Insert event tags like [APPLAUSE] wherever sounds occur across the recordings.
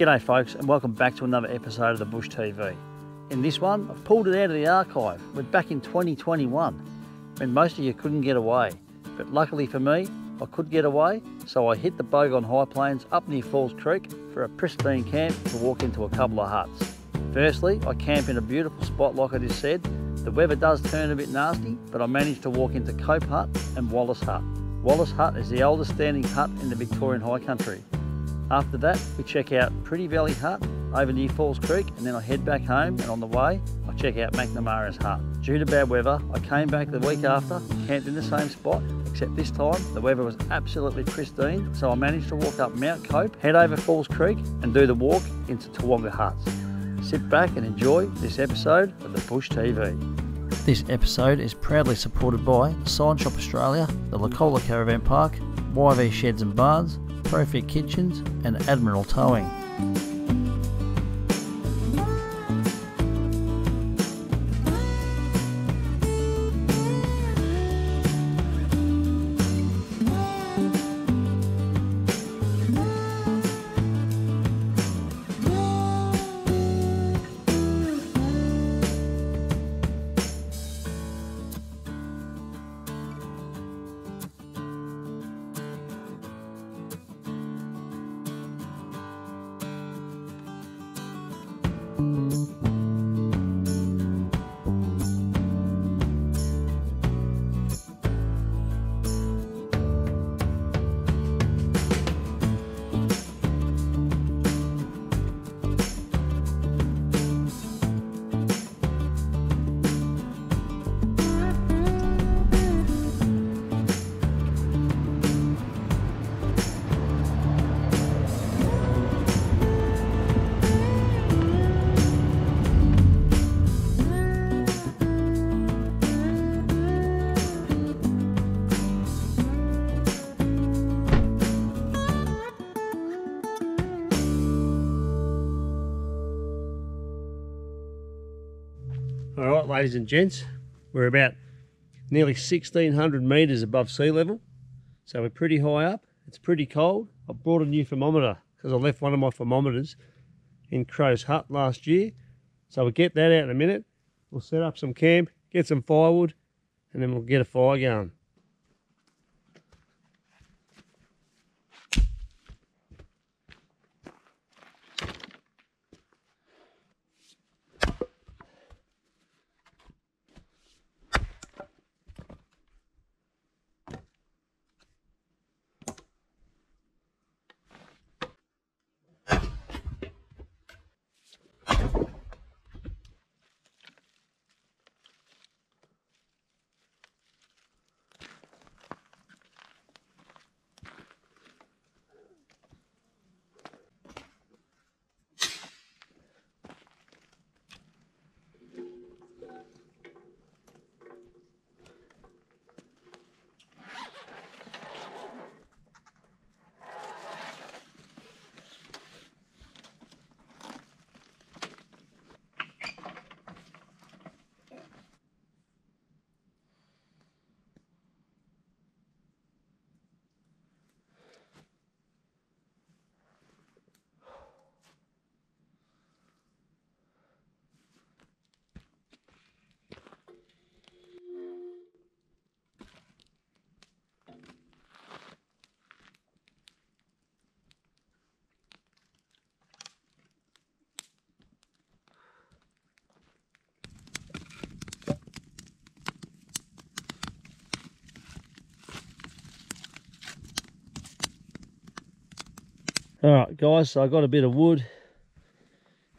G'day folks and welcome back to another episode of the Bush TV. In this one, I've pulled it out of the archive. We're back in 2021 when most of you couldn't get away. But luckily for me, I could get away, so I hit the Bogong High Plains up near Falls Creek for a pristine camp to walk into a couple of huts. Firstly, I camp in a beautiful spot like I just said. The weather does turn a bit nasty, but I managed to walk into Cope Hut and Wallace Hut. Wallace Hut is the oldest standing hut in the Victorian High Country. After that, we check out Pretty Valley Hut over near Falls Creek, and then I head back home, and on the way, I check out McNamara's Hut. Due to bad weather, I came back the week after, camped in the same spot, except this time the weather was absolutely pristine, so I managed to walk up Mount Cope, head over Falls Creek, and do the walk into Tawonga Huts. Sit back and enjoy this episode of the Bush TV. This episode is proudly supported by Sign Shop Australia, the Licola Caravan Park, YV Sheds and Barns, Pro-Fit Kitchens, and Admiral Towing. All right, ladies and gents, we're about nearly 1600 metres above sea level. So we're pretty high up. It's pretty cold. I brought a new thermometer because I left one of my thermometers in Crow's Hut last year. So we'll get that out in a minute. We'll set up some camp, get some firewood, and then we'll get a fire going. All right, guys, so I got a bit of wood.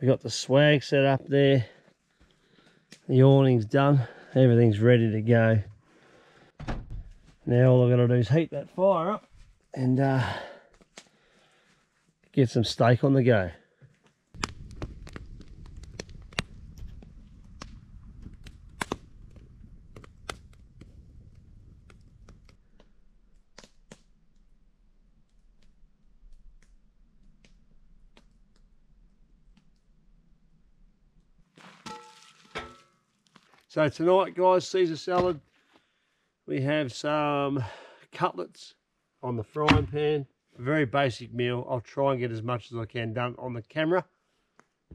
We got the swag set up there. The awning's done. Everything's ready to go. Now all I've got to do is heat that fire up and uh, get some steak on the go. So tonight, guys, Caesar salad. We have some cutlets on the frying pan. Very basic meal. I'll try and get as much as I can done on the camera.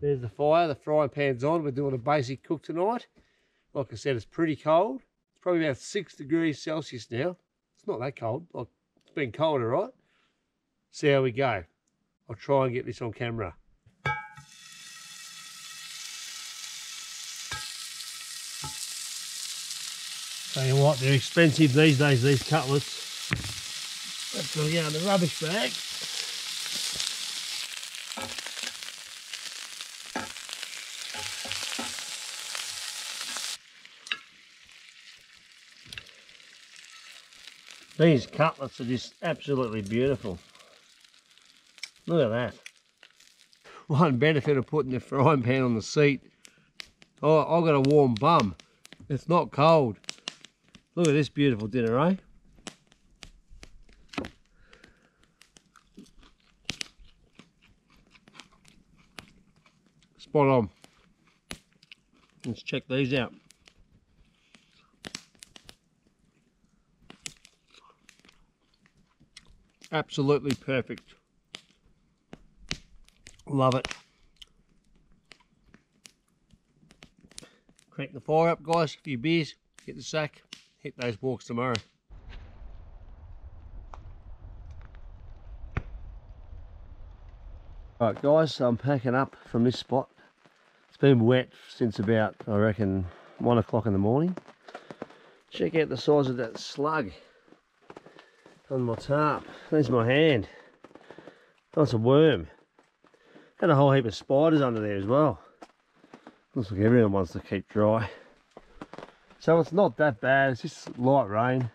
There's the fire, the frying pan's on. We're doing a basic cook tonight. Like I said, it's pretty cold. It's probably about six degrees Celsius now. It's not that cold. Like, it's been colder, right? See how we go. I'll try and get this on camera. Tell you what, they're expensive these days, these cutlets. That's going in the rubbish bag. These cutlets are just absolutely beautiful. Look at that. [LAUGHS] One benefit of putting the frying pan on the seat. Oh, I've got a warm bum. It's not cold. Look at this beautiful dinner, eh? Spot on. Let's check these out. Absolutely perfect. Love it. Crank the fire up, guys. A few beers. get the sack. Hit those walks tomorrow. Right, guys, I'm packing up from this spot. It's been wet since about, I reckon, one o'clock in the morning. Check out the size of that slug on my tarp. There's my hand. That's a worm. Had a whole heap of spiders under there as well. Looks like everyone wants to keep dry. So it's not that bad, it's just light rain.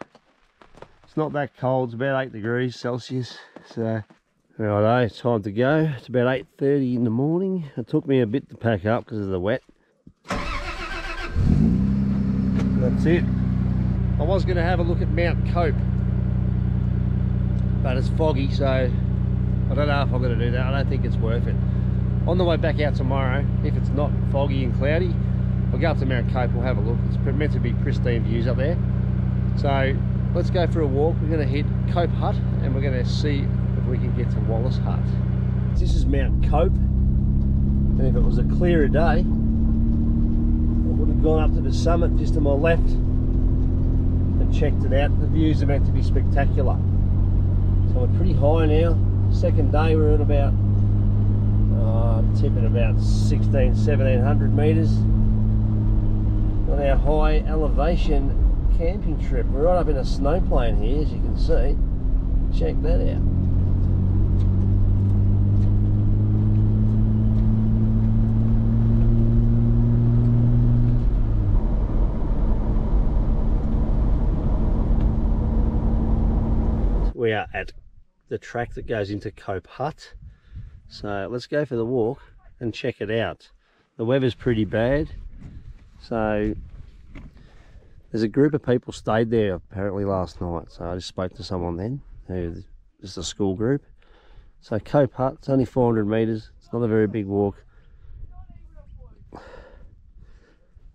It's not that cold, it's about 8 degrees Celsius. So, righto, time to go. It's about 8.30 in the morning. It took me a bit to pack up because of the wet. That's it. I was going to have a look at Mount Cope but it's foggy so I don't know if I'm going to do that I don't think it's worth it on the way back out tomorrow if it's not foggy and cloudy I'll go up to Mount Cope we'll have a look. It's meant to be pristine views up there. So let's go for a walk. We're going to hit Cope Hut and we're going to see if we can get to Wallace Hut. This is Mount Cope and if it was a clearer day I would have gone up to the summit just to my left and checked it out. The views are meant to be spectacular. So we're pretty high now. Second day we're at about, uh, tipping about 16, 1700 metres on our high elevation camping trip. We're right up in a snow plain here as you can see. Check that out. we are at the track that goes into Cope Hut. So let's go for the walk and check it out. The weather's pretty bad. So there's a group of people stayed there apparently last night. So I just spoke to someone then, who is a school group. So Cope Hut, it's only 400 metres. It's not a very big walk.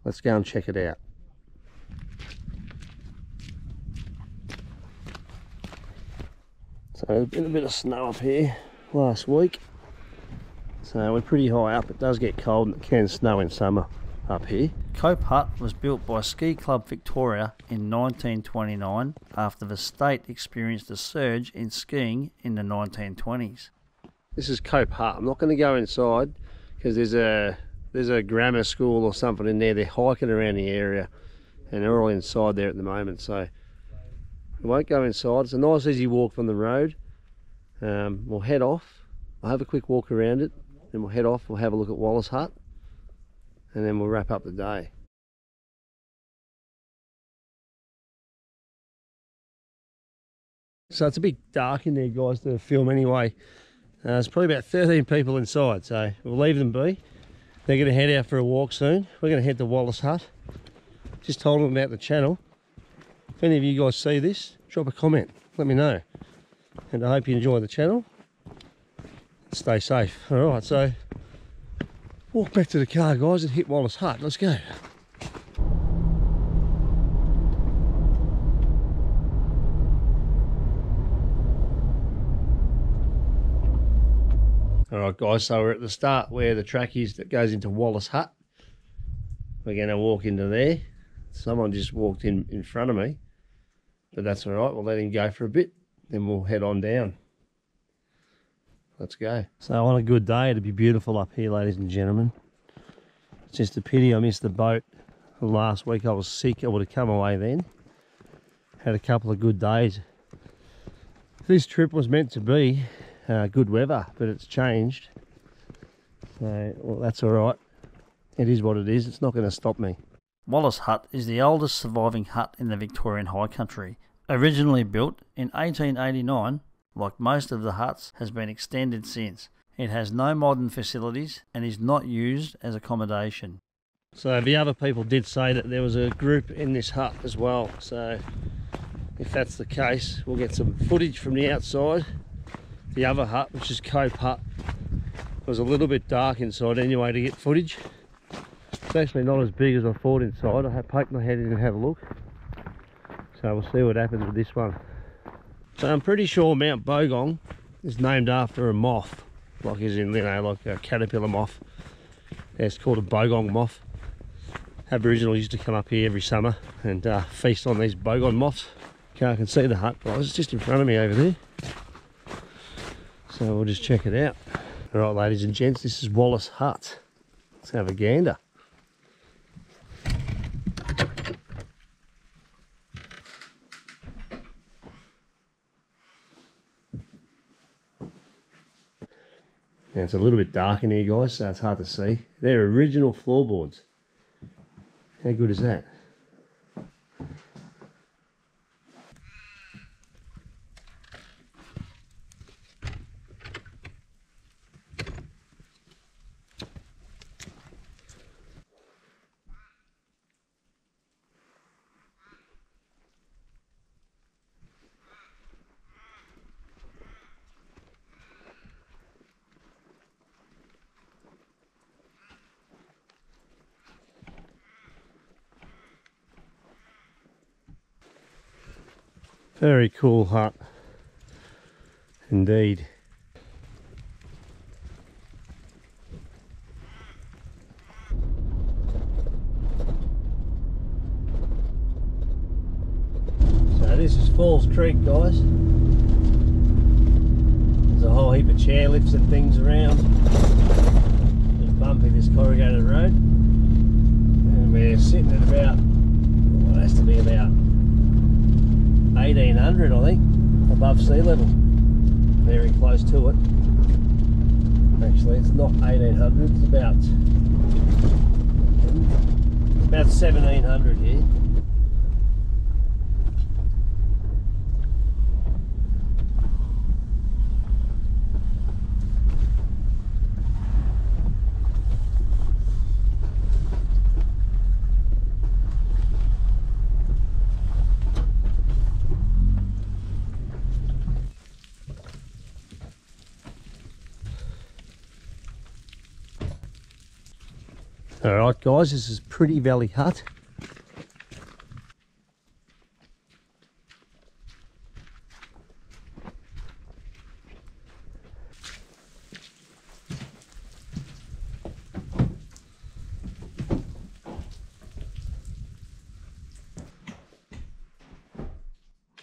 Let's go and check it out. So there's been a bit of snow up here last week. So we're pretty high up. It does get cold and it can snow in summer up here. Cope Hut was built by Ski Club Victoria in 1929 after the state experienced a surge in skiing in the 1920s. This is Cope Hut. I'm not going to go inside because there's a there's a grammar school or something in there. They're hiking around the area and they're all inside there at the moment. So we won't go inside. It's a nice easy walk from the road. Um, we'll head off. I'll have a quick walk around it. Then we'll head off. We'll have a look at Wallace Hut. And then we'll wrap up the day. So it's a bit dark in there, guys, to film anyway. Uh, there's probably about 13 people inside, so we'll leave them be. They're going to head out for a walk soon. We're going to head to Wallace Hut. Just told them about the channel. If any of you guys see this, drop a comment. Let me know. And I hope you enjoy the channel. Stay safe. All right, so walk back to the car, guys, and hit Wallace Hut. Let's go. All right, guys, so we're at the start where the track is that goes into Wallace Hut. We're going to walk into there. Someone just walked in in front of me, but that's all right. We'll let him go for a bit, then we'll head on down. Let's go. So on a good day, it'd be beautiful up here, ladies and gentlemen. It's just a pity I missed the boat last week. I was sick. I would have come away then. Had a couple of good days. This trip was meant to be uh, good weather, but it's changed. So, well, that's all right. It is what it is. It's not going to stop me. Wallace Hut is the oldest surviving hut in the Victorian High Country. Originally built in 1889, like most of the huts, has been extended since. It has no modern facilities and is not used as accommodation. So the other people did say that there was a group in this hut as well. So if that's the case, we'll get some footage from the outside. The other hut, which is Cope Hut, was a little bit dark inside anyway to get footage. It's actually not as big as I thought inside. I poked my head in and have a look. So we'll see what happens with this one. So I'm pretty sure Mount Bogong is named after a moth, like is in, you know, like a caterpillar moth. Yeah, it's called a bogong moth. Aboriginal used to come up here every summer and uh, feast on these bogong moths. Okay, I can see the hut, guys. It's just in front of me over there. So we'll just check it out. All right, ladies and gents, this is Wallace Hut. Let's have a gander. Now it's a little bit dark in here, guys, so it's hard to see. They're original floorboards. How good is that? Very cool hut. Indeed. So this is Falls Creek guys. There's a whole heap of chairlifts and things around. It's bumpy this corrugated road. And we're sitting at about, well, it has to be about 1800 I think above sea level. Very close to it. Actually it's not 1800 it's about about 1700 here All right, guys, this is Pretty Valley Hut.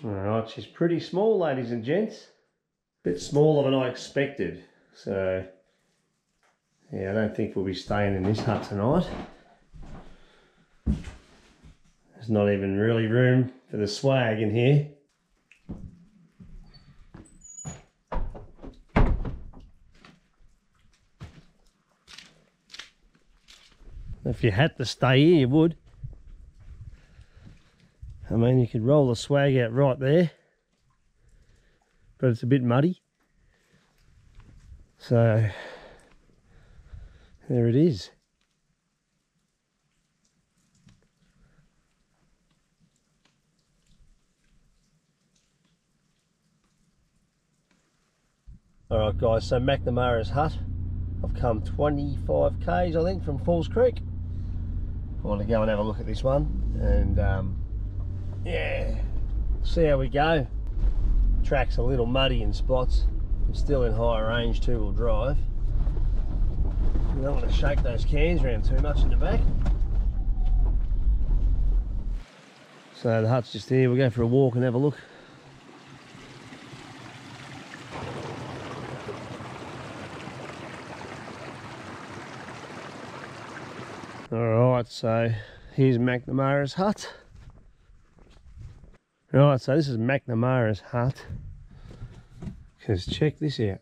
All right, she's pretty small, ladies and gents. Bit smaller than I expected, so yeah, I don't think we'll be staying in this hut tonight. There's not even really room for the swag in here. If you had to stay here, you would. I mean, you could roll the swag out right there, but it's a bit muddy. So there it is. Alright guys, so McNamara's hut. I've come 25 k's I think from Falls Creek. I want to go and have a look at this one and um, yeah, see how we go. Track's a little muddy in spots. I'm still in high range two wheel drive You don't want to shake those cans around too much in the back. So the hut's just here. We'll go for a walk and have a look. Alright, so here's McNamara's hut. Right, so this is McNamara's hut. Because check this out.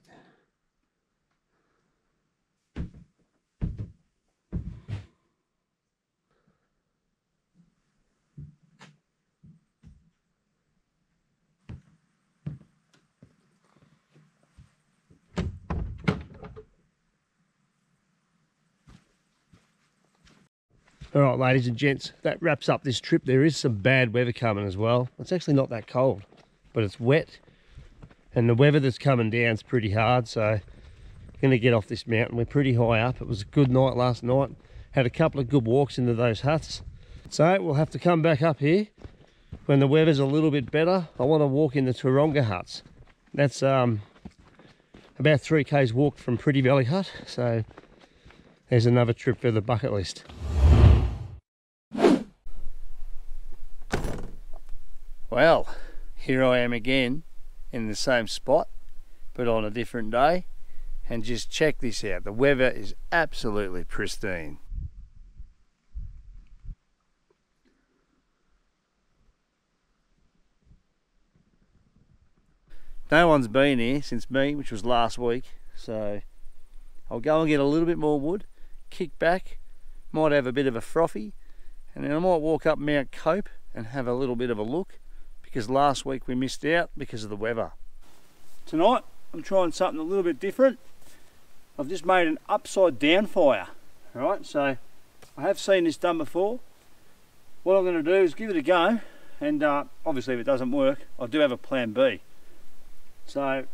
All right, ladies and gents, that wraps up this trip. There is some bad weather coming as well. It's actually not that cold, but it's wet. And the weather that's coming down is pretty hard, so going to get off this mountain. We're pretty high up. It was a good night last night. Had a couple of good walks into those huts. So we'll have to come back up here when the weather's a little bit better. I want to walk in the Tawonga huts. That's um, about 3 k's walk from Pretty Valley Hut. So there's another trip for the bucket list. Well, here I am again in the same spot, but on a different day. And just check this out. The weather is absolutely pristine. No one's been here since me, which was last week. So I'll go and get a little bit more wood, kick back, might have a bit of a frothy, and then I might walk up Mount Cope and have a little bit of a look because last week we missed out because of the weather. Tonight I'm trying something a little bit different. I've just made an upside down fire. Alright, so I have seen this done before. What I'm going to do is give it a go and uh, obviously if it doesn't work I do have a plan B. So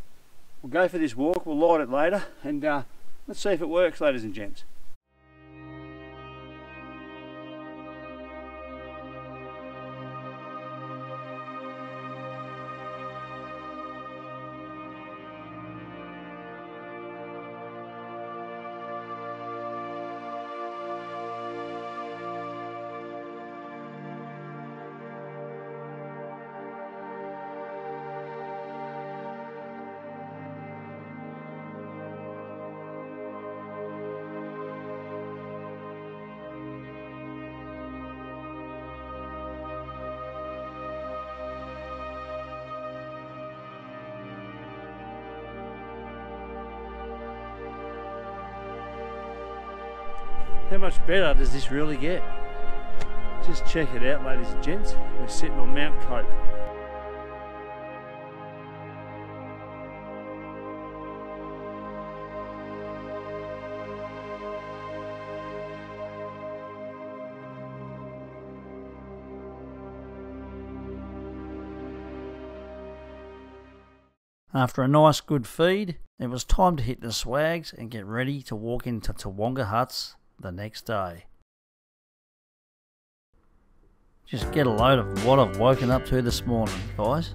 we'll go for this walk, we'll light it later and uh, let's see if it works ladies and gents. How much better does this really get? Just check it out ladies and gents. We're sitting on Mount Cope. After a nice good feed, it was time to hit the swags and get ready to walk into Tawonga huts the next day. Just get a load of what I've woken up to this morning, guys.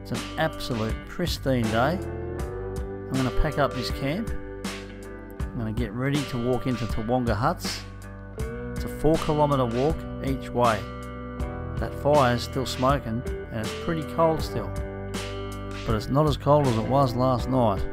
It's an absolute pristine day. I'm going to pack up this camp. I'm going to get ready to walk into Tawonga huts. It's a four kilometre walk each way. That fire is still smoking and it's pretty cold still. But it's not as cold as it was last night.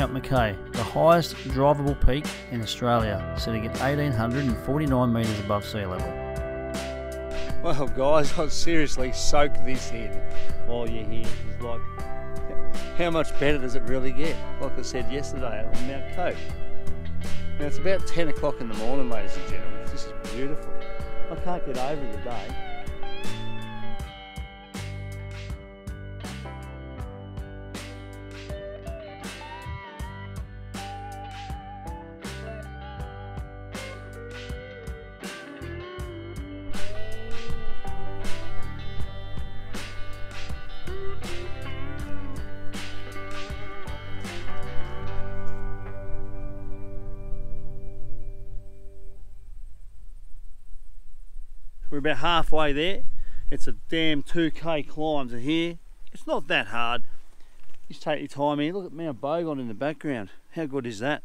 Mount McKay, the highest drivable peak in Australia, sitting at 1849 metres above sea level. Well, guys, [LAUGHS] I'd seriously soak this in while you're here. It's like, how much better does it really get? Like I said yesterday on Mount Cope. Now it's about 10 o'clock in the morning, ladies and gentlemen. This is beautiful. I can't get over the day. About halfway there. It's a damn 2k climb to here. It's not that hard. Just take your time here. Look at Mount Bogong in the background. How good is that?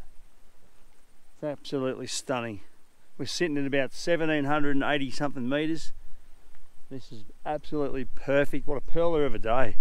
It's absolutely stunning. We're sitting at about 1780 something metres. This is absolutely perfect. What a pearler of a day.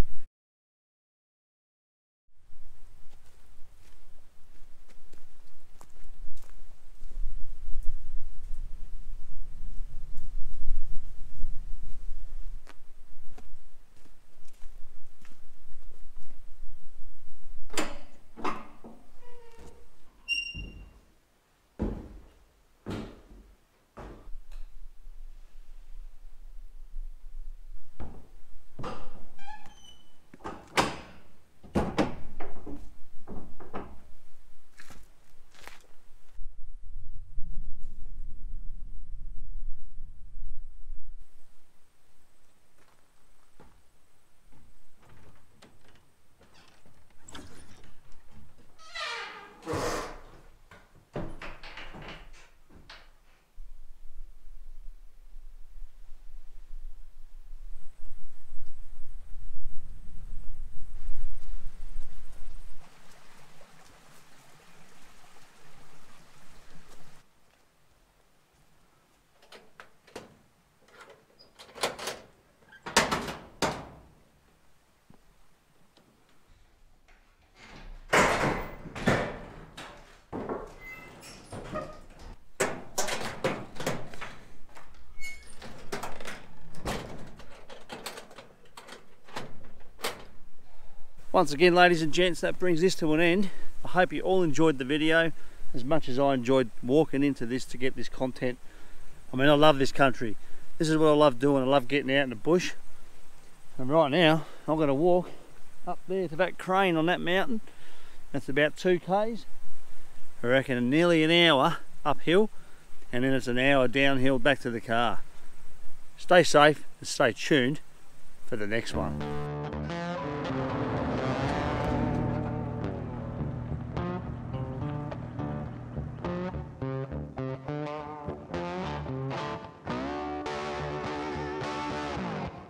Once again, ladies and gents, that brings this to an end. I hope you all enjoyed the video as much as I enjoyed walking into this to get this content. I mean, I love this country. This is what I love doing. I love getting out in the bush. And right now, I'm going to walk up there to that crane on that mountain. That's about two k's. I reckon nearly an hour uphill, and then it's an hour downhill back to the car. Stay safe and stay tuned for the next one.